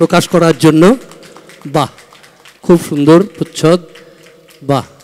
প্রকাশ করার জন্য। বাহ খুব সুন্দর প্রচ্ছদ। বাহ।